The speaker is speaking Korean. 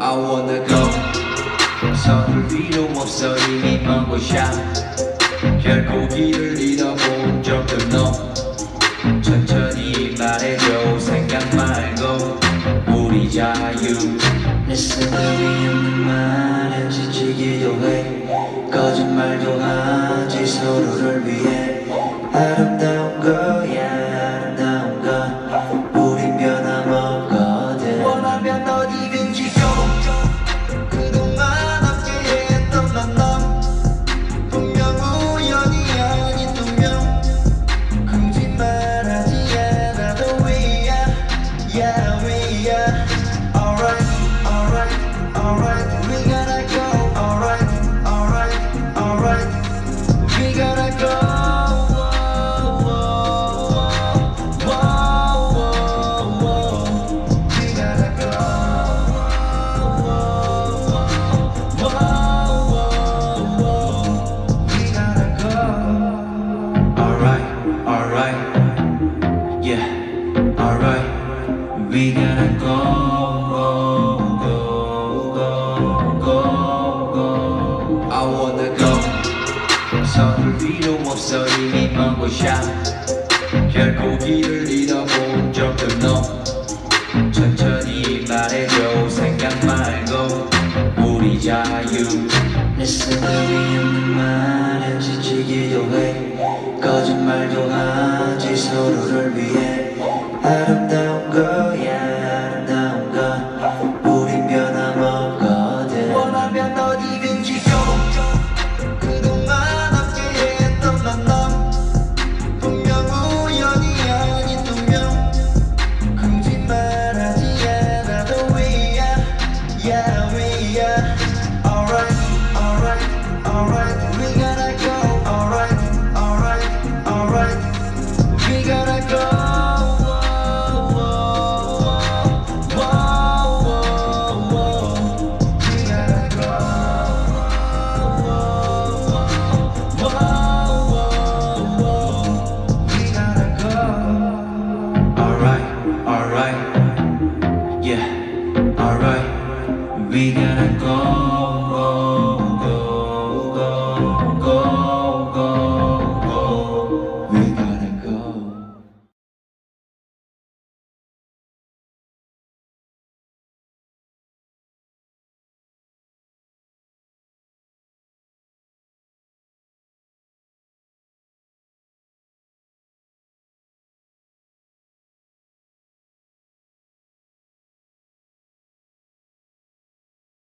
I wanna go. 서둘 필요 없어. 이미 먼 곳이야 결코 길을 잃어본 적도 너 천천히 말해줘. 생각 말고. 우리 자유. 내 쓰레기 없는 말에 지치기도 해. 거짓말도 하 We gotta go, go, go, go, go, go. I wanna go. 서둘 필요 없어 이미 먼 곳이야. 결코 길을 잃어본 적도 너. 천천히 말해줘 생각 말고 우리 자유. 내 쓰레기 없는 말에 지치기도 해 거짓말도 We.